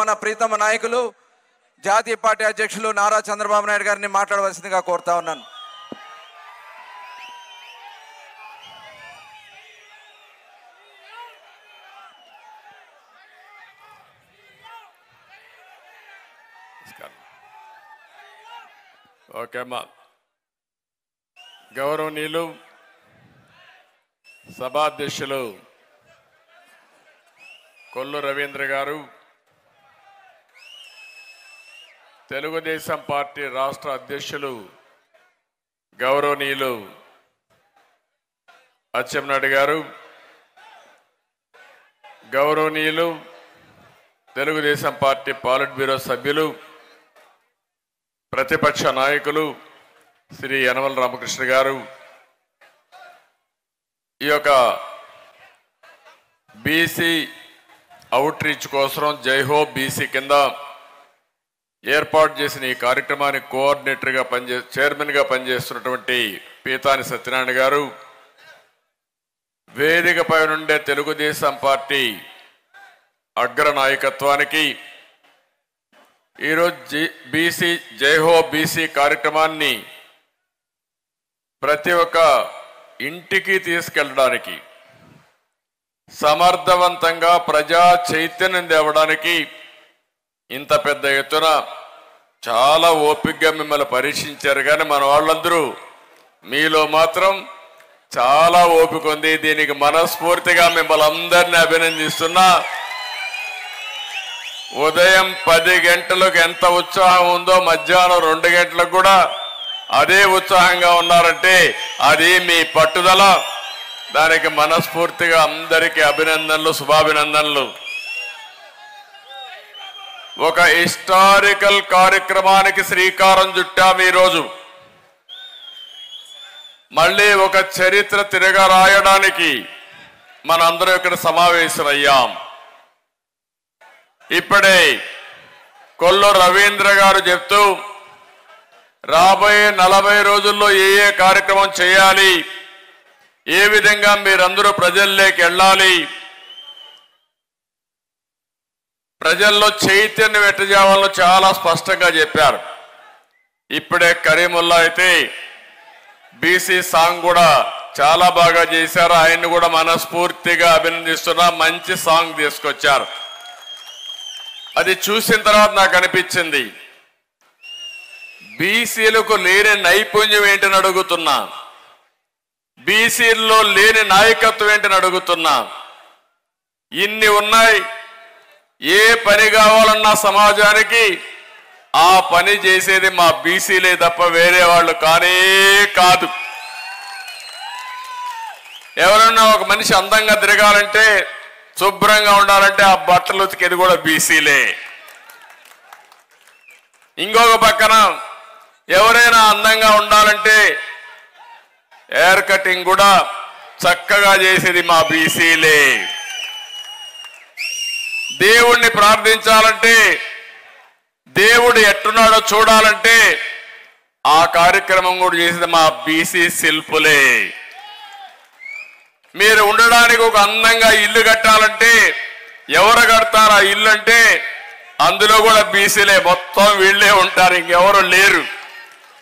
మన ప్రీతమ నాయకులు జాతీయ పార్టీ అధ్యక్షులు నారా చంద్రబాబు నాయుడు గారిని మాట్లాడవలసిందిగా కోరుతా ఉన్నాను. ఓకేమ్మా గౌరవనీయులు సభాధ్యక్షులు కొల్లు రవీంద్ర గారు తెలుగుదేశం పార్టీ రాష్ట్ర అధ్యక్షులు గౌరవనీయులు అచ్చెంనాయుడు గారు గౌరవనీయులు తెలుగుదేశం పార్టీ పాలిట్ బ్యూరో సభ్యులు ప్రతిపక్ష నాయకులు శ్రీ యనమల రామకృష్ణ గారు. ఈ యొక్క బీసీ అవుట్ రీచ్ కోసం జైహో బీసీ కింద ఏర్పాటు చేసిన ఈ కార్యక్రమానికి కోఆర్డినేటర్గా పనిచే చైర్మన్గా పనిచేస్తున్నటువంటి పీతాని సత్యనారాయణ గారు వేదికపై నుండే తెలుగుదేశం పార్టీ అగ్ర నాయకత్వానికి ఈరోజు జి బీసీ జైహో బీసీ కార్యక్రమాన్ని ప్రతి ఒక్క ఇంటికి తీసుకెళ్ళడానికి సమర్థవంతంగా ప్రజా చైతన్యం తేవడానికి ఇంత పెద్ద ఎత్తున చాలా ఓపికగా మిమ్మల్ని పరీక్షించారు కానీ మన వాళ్ళందరూ మీలో మాత్రం చాలా ఓపిక ఉంది. దీనికి మనస్ఫూర్తిగా మిమ్మల్ని అందరినీ అభినందిస్తున్నా. ఉదయం పది గంటలకు ఎంత ఉత్సాహం ఉందో మధ్యాహ్నం రెండు గంటలకు కూడా అదే ఉత్సాహంగా ఉన్నారంటే అది మీ పట్టుదల. దానికి మనస్ఫూర్తిగా అందరికీ అభినందనలు శుభాభినందనలు. ఒక హిస్టారికల్ కార్యక్రమానికి శ్రీకారం చుట్టాము ఈరోజు. మళ్ళీ ఒక చరిత్ర తిరగ రాయడానికి మనందరం ఇక్కడ సమావేశమయ్యాం. ఇప్పుడే కొల్లు రవీంద్ర గారు చెప్తూ రాబోయే నలభై రోజుల్లో ఏ ఏ కార్యక్రమం చేయాలి ఏ విధంగా మీరందరూ ప్రజల్లోకి వెళ్ళాలి ప్రజల్లో చైతన్యం ఎట్టజేవాలో చాలా స్పష్టంగా చెప్పారు. ఇప్పుడే కరీముల్లా అయితే బీసీ సాంగ్ కూడా చాలా బాగా చేశారు. ఆయన్ని కూడా మనస్ఫూర్తిగా అభినందిస్తున్నా మంచి సాంగ్ తీసుకొచ్చారు. అది చూసిన తర్వాత నాకు అనిపించింది బీసీలకు లేని నైపుణ్యం ఏంటని అడుగుతున్నా బీసీల్లో లేని నాయకత్వం ఏంటని అడుగుతున్నా. ఇన్ని ఉన్నాయి ఏ పని కావాలన్నా సమాజానికి ఆ పని చేసేది మా బీసీలే తప్ప వేరే వాళ్ళు కానే కాదు. ఎవరన్నా ఒక మనిషి అందంగా తిరగాలంటే శుభ్రంగా ఉండాలంటే ఆ బట్టలు ఉతికేది కూడా బీసీలే. ఇంకొక పక్కన ఎవరైనా అందంగా ఉండాలంటే హెయిర్ కటింగ్ కూడా చక్కగా చేసేది మా బీసీలే. దేవుణ్ణి ప్రార్థించాలంటే దేవుడు ఎట్టున్నాడో చూడాలంటే ఆ కార్యక్రమం కూడా చేసేది మా బీసీ శిల్పులే. మీరు ఉండడానికి ఒక అందంగా ఇల్లు కట్టాలంటే ఎవరు కడతారు ఆ ఇల్లు అంటే అందులో కూడా బీసీలే మొత్తం వీళ్ళే ఉంటారు ఇంకెవరు లేరు.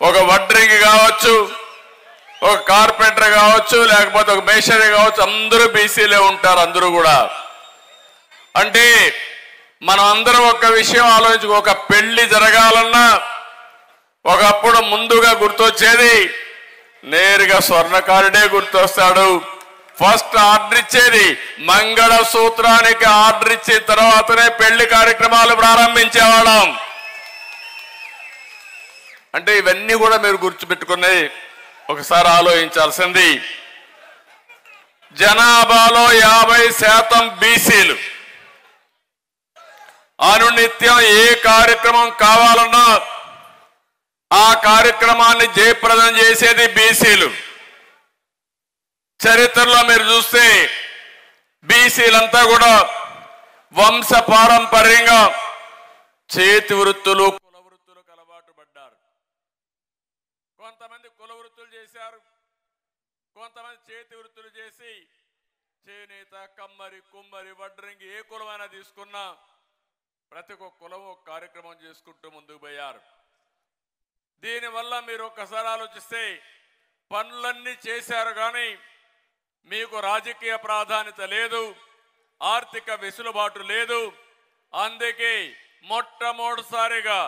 ఒక వడ్రింగ్ కావచ్చు ఒక కార్పెంటర్ కావచ్చు లేకపోతే ఒక మేషరీ కావచ్చు అందరూ బీసీలే ఉంటారు అందరూ కూడా. అంటే మనం అందరం ఒక విషయం ఆలోచించు ఒక పెళ్ళి జరగాలన్నా ఒకప్పుడు ముందుగా గుర్తొచ్చేది నేరుగా స్వర్ణకారుడే గుర్తొస్తాడు. ఫస్ట్ ఆర్డర్ ఇచ్చేది మంగళ సూత్రానికి ఆర్డర్ ఇచ్చిన తర్వాతనే పెళ్ళి కార్యక్రమాలు ప్రారంభించేవాళ్ళం. అంటే ఇవన్నీ కూడా మీరు గుర్తుపెట్టుకుని ఒకసారి ఆలోచించాల్సింది. జనాభాలో యాభై శాతం బీసీలు. అనునిత్యం ఏ కార్యక్రమం కావాలన్నా ఆ కార్యక్రమాన్ని జయప్రదం చేసేది బీసీలు. చరిత్రలో మీరు చూస్తే బీసీలంతా కూడా వంశ పారంపర్యంగా చేతి వృత్తులు కుల వృత్తులకు అలవాటు పడ్డారు. కొంతమంది కుల వృత్తులు చేశారు. కొంతమంది చేతి వృత్తులు చేసి చేనేత కమ్మరి కుమ్మరి వడ్రంగి ఏ కులమైనా తీసుకున్నా ప్రతి ఒక్క కులం ఒక కార్యక్రమం చేసుకుంటూ ముందుకు పోయారు. దీనివల్ల మీరు ఒక్కసారి ఆలోచిస్తే పనులన్నీ చేశారు కానీ మీకు రాజకీయ ప్రాధాన్యత లేదు ఆర్థిక వెసులుబాటు లేదు. అందుకే మొట్టమొదటిసారిగా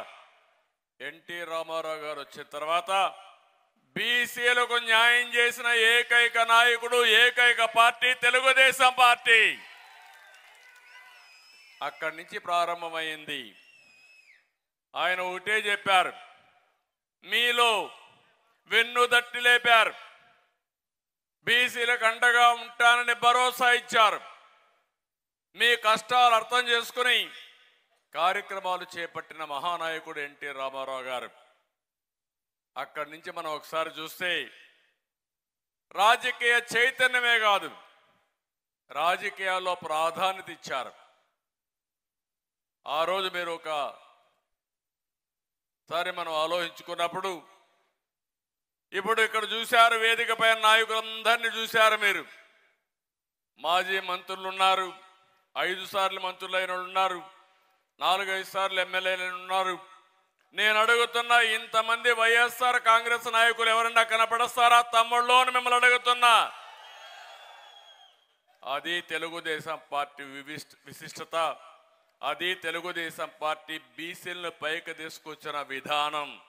ఎన్టీ రామారావు గారు వచ్చిన తర్వాత బీసీలకు న్యాయం చేసిన ఏకైక నాయకుడు ఏకైక పార్టీ తెలుగుదేశం పార్టీ. అక్కడి నుంచి ప్రారంభమైంది. ఆయన ఒకటే చెప్పారు మీలో వెన్ను దట్టి లేపారు. బీసీలకు అండగా ఉంటానని భరోసా ఇచ్చారు. మీ కష్టాలు అర్థం చేసుకుని కార్యక్రమాలు చేపట్టిన మహానాయకుడు ఎన్టీ రామారావు గారు. అక్కడి నుంచి మనం ఒకసారి చూస్తే రాజకీయ చైతన్యమే కాదు రాజకీయాల్లో ప్రాధాన్యత ఇచ్చారు. ఆ రోజు మీరు ఒక సారి మనం ఆలోచించుకున్నప్పుడు ఇప్పుడు ఇక్కడ చూశారు వేదికపై నాయకులందరినీ చూశారు మీరు. మాజీ మంత్రులు ఉన్నారు ఐదు సార్లు మంత్రులైన వాళ్ళు ఉన్నారు నాలుగైదు సార్లు ఎమ్మెల్యేలు ఉన్నారు. నేను అడుగుతున్నా ఇంతమంది వైఎస్ఆర్ కాంగ్రెస్ నాయకులు ఎవరన్నా కనపడస్తారా? తమ్ముళ్ళు అని మిమ్మల్ని అడుగుతున్నా. అది తెలుగుదేశం పార్టీ విశిష్టత. అది తెలుగుదేశం పార్టీ బీసీలను పైకి తీసుకొచ్చిన విధానం.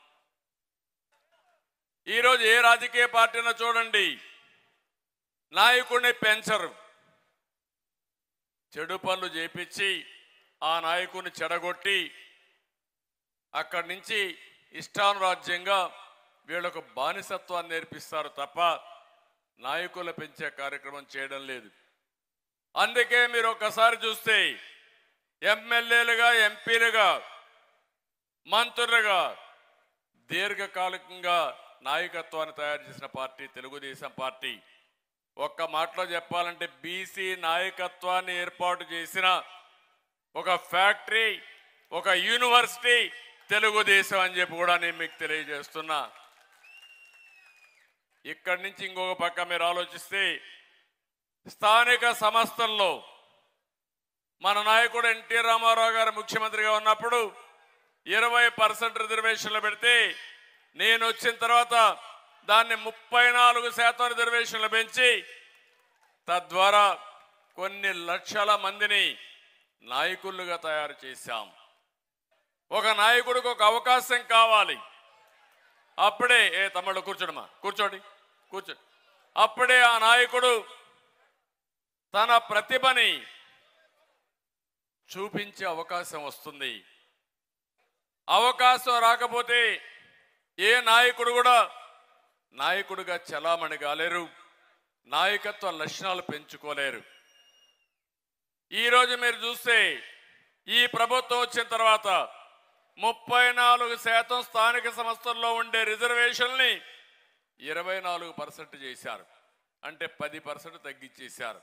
ఈరోజు ఏ రాజకీయ పార్టీనో చూడండి. నాయకుడిని పెంచరు. చెడు పనులు చేపించి ఆ నాయకుడిని చెడగొట్టి అక్కడి నుంచి ఇష్టానురాజ్యంగా వీళ్ళకు బానిసత్వాన్ని నేర్పిస్తారు తప్ప నాయకులు పెంచే కార్యక్రమం చేయడం లేదు. అందుకే మీరు ఒక్కసారి చూస్తే ఎమ్మెల్యేలుగా ఎంపీలుగా మంత్రులుగా దీర్ఘకాలికంగా నాయకత్వాన్ని తయారు చేసిన పార్టీ తెలుగుదేశం పార్టీ. ఒక్క మాటలో చెప్పాలంటే బీసీ నాయకత్వాన్ని ఏర్పాటు చేసిన ఒక ఫ్యాక్టరీ ఒక యూనివర్సిటీ తెలుగుదేశం అని చెప్పి కూడా నేను మీకు తెలియజేస్తున్నా. ఇక్కడి నుంచి ఇంకొక పక్క మీరు ఆలోచిస్తే స్థానిక సంస్థల్లో మన నాయకుడు ఎన్టీ రామారావు గారు ముఖ్యమంత్రిగా ఉన్నప్పుడు ఇరవై పర్సెంట్ రిజర్వేషన్లు పెడితే నేను వచ్చిన తర్వాత దాన్ని ముప్పై నాలుగు శాతం రిజర్వేషన్లు పెంచి తద్వారా కొన్ని లక్షల మందిని నాయకులుగా తయారు చేశాం. ఒక నాయకుడికి ఒక అవకాశం కావాలి. అప్పుడే ఏ తమ్ముళ్ళు కూర్చోడమ్మా కూర్చోండి కూర్చోండి. అప్పుడే ఆ నాయకుడు తన ప్రతిభని చూపించే అవకాశం వస్తుంది. అవకాశం రాకపోతే ఏ నాయకుడు కూడా నాయకుడిగా చలామణి కాలేరు. నాయకత్వ లక్షణాలు పెంచుకోలేరు. ఈరోజు మీరు చూస్తే ఈ ప్రభుత్వం వచ్చిన తర్వాత ముప్పై నాలుగు శాతం స్థానిక సంస్థల్లో ఉండే రిజర్వేషన్ని ఇరవై నాలుగు పర్సెంట్ చేశారు. అంటే పది పర్సెంట్ తగ్గించేశారు.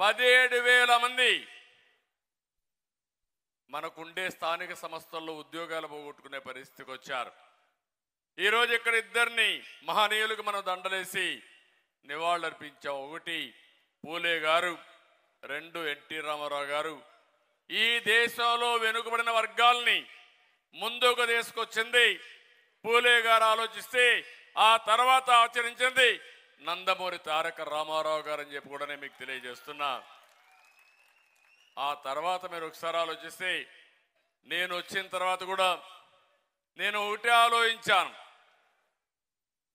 పదిహేడు వేల మంది మనకుండే స్థానిక సంస్థల్లో ఉద్యోగాలు పోగొట్టుకునే పరిస్థితికి వచ్చారు. ఈరోజు ఇక్కడ ఇద్దరిని మహనీయులకు మనం దండలేసి నివాళులర్పించాం. ఒకటి పూలే గారు రెండు ఎన్టీ రామారావు గారు. ఈ దేశంలో వెనుకబడిన వర్గాల్ని ముందుకు తీసుకొచ్చింది పూలే గారు ఆలోచిస్తే ఆ తర్వాత ఆచరించింది నందమూరి తారక రామారావు గారు అని చెప్పి కూడా నేను మీకు తెలియజేస్తున్నా. ఆ తర్వాత మీరు ఒకసారి ఆలోచిస్తే నేను వచ్చిన తర్వాత కూడా నేను ఒకటే ఆలోచించాను.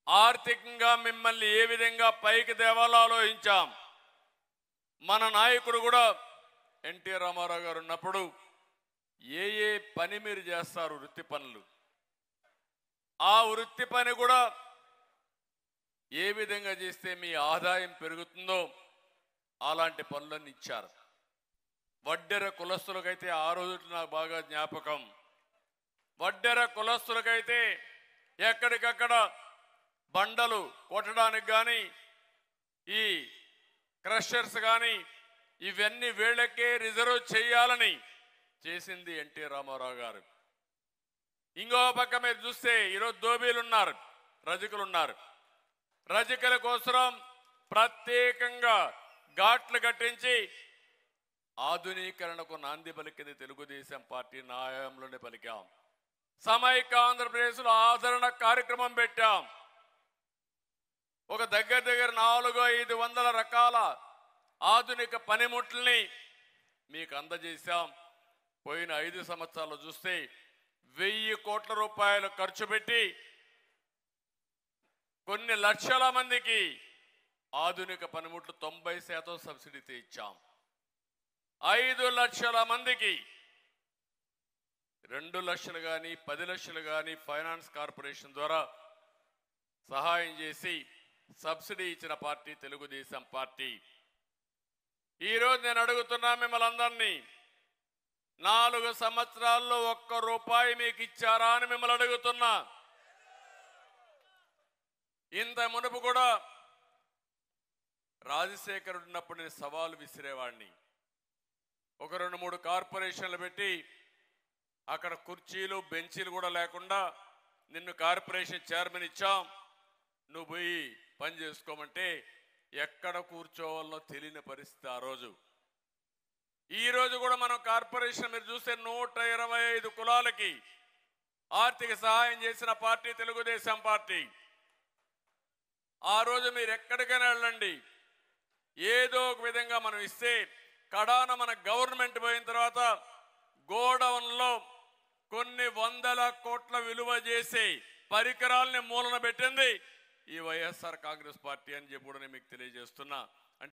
ఆర్థికంగా మిమ్మల్ని ఏ విధంగా పైకి తేవాలో ఆలోచించాం. మన నాయకుడు కూడా ఎన్టీ రామారావు గారు ఉన్నప్పుడు ఏ ఏ పని మీరు చేస్తారు వృత్తి పనులు? ఆ వృత్తి పని కూడా ఏ విధంగా చేస్తే మీ ఆదాయం పెరుగుతుందో అలాంటి పనులన్నీ ఇచ్చారు. వడ్డెర కులస్తులకైతే ఆ రోజు నాకు బాగా జ్ఞాపకం. వడ్డెర కులస్తులకైతే ఎక్కడికక్కడ బండలు కొట్టడానికి కానీ ఈ క్రషర్స్ కానీ ఇవన్నీ వీళ్ళకే రిజర్వ్ చేయాలని చేసింది ఎన్టీ రామారావు గారు. ఇంకో పక్క మీరు చూస్తే ఈరోజు దోబీలు ఉన్నారు రజకులు ఉన్నారు రజకుల కోసం ప్రత్యేకంగా ఘాట్లు కట్టించి ఆధునీకరణకు నాంది పలికింది తెలుగుదేశం పార్టీ న్యాయంలోనే పలికాం. సమైక ఆంధ్రప్రదేశ్లో ఆదరణ కార్యక్రమం పెట్టాం. ఒక దగ్గర దగ్గర నాలుగు ఐదు వందల రకాల ఆధునిక పనిముట్లని మీకు అందజేశాం. పోయిన ఐదు సంవత్సరాలు చూస్తే వెయ్యి కోట్ల రూపాయలు ఖర్చు పెట్టి కొన్ని లక్షల మందికి ఆధునిక పనిముట్లు తొంభై శాతం సబ్సిడీతో ఇచ్చాం ఐదు లక్షల మందికి రెండు లక్షలు కానీ పది లక్షలు కానీ ఫైనాన్స్ కార్పొరేషన్ ద్వారా సహాయం చేసి సబ్సిడీ ఇచ్చిన పార్టీ తెలుగుదేశం పార్టీ. ఈరోజు నేను అడుగుతున్నా మిమ్మల్ని అందరినీ నాలుగు సంవత్సరాల్లో ఒక్క రూపాయి మీకు ఇచ్చారా అని మిమ్మల్ని అడుగుతున్నా. ఇంత మునుపు కూడా రాజశేఖరుడు ఉన్నప్పుడు నేను సవాలు విసిరేవాడిని. ఒక రెండు మూడు కార్పొరేషన్లు పెట్టి అక్కడ కుర్చీలు బెంచీలు కూడా లేకుండా నిన్ను కార్పొరేషన్ చైర్మన్ ఇచ్చాం. నువ్వు పోయి పని చేసుకోమంటే ఎక్కడ కూర్చోవాలో తెలియని పరిస్థితి ఆ రోజు. ఈ రోజు కూడా మనం కార్పొరేషన్ మీరు చూస్తే నూట ఇరవై ఐదు కులాలకి ఆర్థిక సహాయం చేసిన పార్టీ తెలుగుదేశం పార్టీ. ఆ రోజు మీరు ఎక్కడికైనా వెళ్ళండి. ఏదో ఒక విధంగా మనం ఇస్తే కడాన మన గవర్నమెంట్ పోయిన తర్వాత గోడౌన్లో కొన్ని వందల కోట్ల విలువ చేసే పరికరాల్ని మూలన పెట్టింది ఈ వైఎస్ఆర్ కాంగ్రెస్ పార్టీ అని చెప్పి కూడా మీకు తెలియజేస్తున్నా.